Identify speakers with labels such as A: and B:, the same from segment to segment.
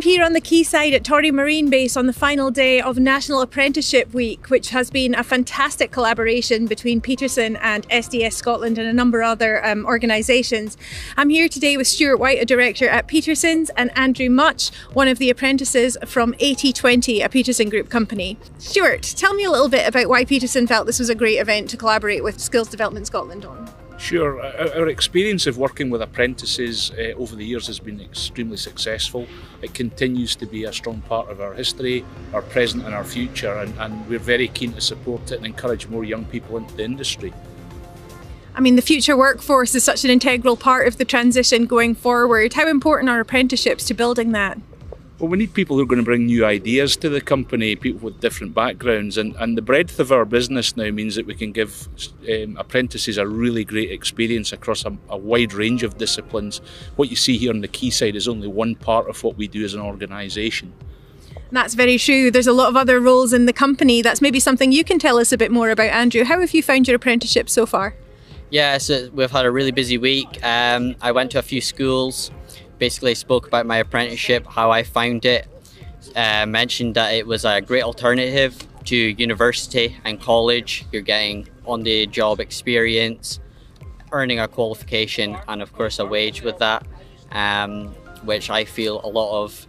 A: I'm here on the quayside at Torry Marine Base on the final day of National Apprenticeship Week, which has been a fantastic collaboration between Peterson and SDS Scotland and a number of other um, organisations. I'm here today with Stewart White, a director at Peterson's, and Andrew Much, one of the apprentices from 8020, a Peterson Group company. Stewart, tell me a little bit about why Peterson felt this was a great event to collaborate with Skills Development Scotland on.
B: Sure. Our experience of working with apprentices uh, over the years has been extremely successful. It continues to be a strong part of our history, our present, and our future, and, and we're very keen to support it and encourage more young people into the industry.
A: I mean, the future workforce is such an integral part of the transition going forward. How important are apprenticeships to building that?
B: Well, we need people who are going to bring new ideas to the company, people with different backgrounds, and, and the breadth of our business now means that we can give um, apprentices a really great experience across a, a, wide range of disciplines. What you see here on the quayside is only one part of what we do as an organisation.
A: That's very true. There's a lot of other roles in the company. That's maybe something you can tell us a bit more about, Andrew. How have you found your apprenticeship so far?
C: Yeah, so we've had a really busy week. Um, I went to a few schools basically spoke about my apprenticeship, how I found it, uh, mentioned that it was a great alternative to university and college. You're getting on the job experience, earning a qualification, and of course, a wage with that, um, which I feel a lot of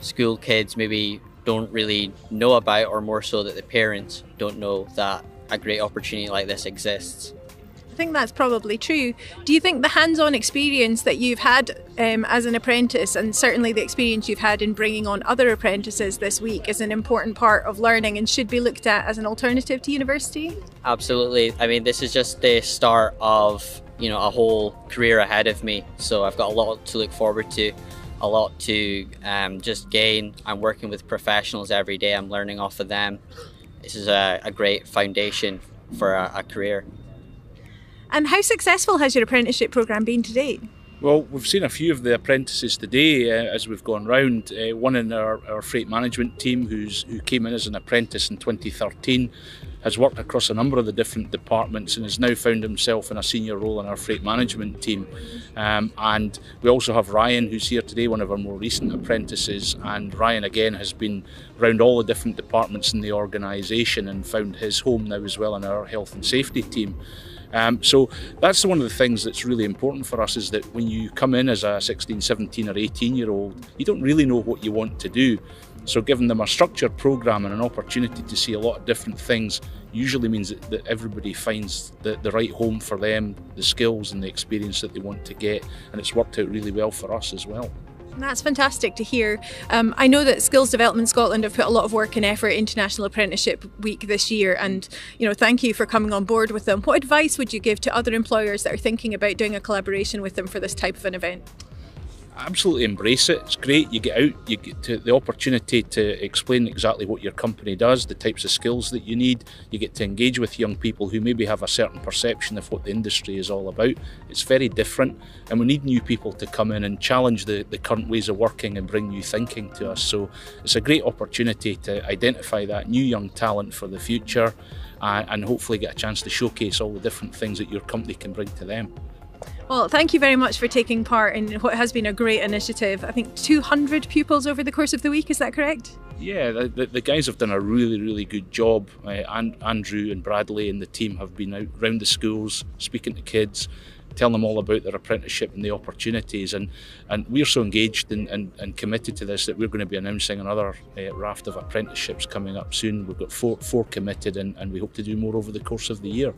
C: school kids maybe don't really know about, or more so that the parents don't know that a great opportunity like this exists
A: think that's probably true. Do you think the hands on experience that you've had um, as an apprentice, and certainly the experience you've had in bringing on other apprentices this week, is an important part of learning and should be looked at as an alternative to university?
C: Absolutely. I mean, this is just the start of you know a whole career ahead of me, so I've got a lot to look forward to a lot to um, just gain. I'm working with professionals every day. I'm learning off of them. This is a, a great foundation for a, a career.
A: And how successful has your apprenticeship programme been to date?
B: Well, we've seen a few of the apprentices today uh, as we've gone round. Uh, one in our, our freight management team who's who came in as an apprentice in 2013 has worked across a number of the different departments and has now found himself in a senior role in our freight management team. Um, and we also have Ryan, who's here today, one of our more recent apprentices. And Ryan, again, has been around all the different departments in the organisation and found his home now as well in our health and safety team. Um, so that's one of the things that's really important for us is that when you come in as a 16, 17 or 18 year old, you don't really know what you want to do. So giving them a structured program and an opportunity to see a lot of different things usually means that, that everybody finds the, the right home for them, the skills and the experience that they want to get. And it's worked out really well for us as well.
A: That's fantastic to hear. Um, I know that Skills Development Scotland have put a lot of work and effort into National Apprenticeship Week this year, and you know, thank you for coming on board with them. What advice would you give to other employers that are thinking about doing a collaboration with them for this type of an event?
B: Absolutely embrace it. It's great. You get out, you get the opportunity to explain exactly what your company does, the types of skills that you need. You get to engage with young people who maybe have a certain perception of what the industry is all about. It's very different, and we need new people to come in and challenge the, the current ways of working and bring new thinking to us. So it's a great opportunity to identify that new young talent for the future and, and hopefully get a chance to showcase all the different things that your company can bring to them.
A: Well, thank you very much for taking part in what has been a great initiative. I think 200 pupils over the course of the week, is that correct?
B: Yeah, the, the guys have done a really, really good job. Uh, and Andrew and Bradley and the team have been out round the schools speaking to kids, telling them all about their apprenticeship and the opportunities. And, and we're so engaged and, and, and committed to this that we're going to be announcing another uh, raft of apprenticeships coming up soon. We've got four, four committed and, and we hope to do more over the course of the year.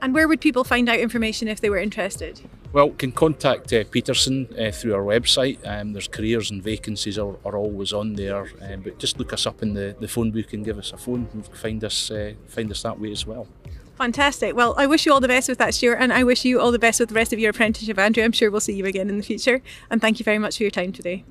A: And where would people find out information if they were interested?
B: Well, can contact uh, Peterson uh, through our website. Um, there's careers and vacancies are, are always on there, um, but just look us up in the, the phone book and give us a phone and find us uh, find us that way as well.
A: Fantastic. Well, I wish you all the best with that, Stewart, and I wish you all the best with the rest of your apprenticeship, Andrew. I'm sure we'll see you again in the future. And thank you very much for your time today.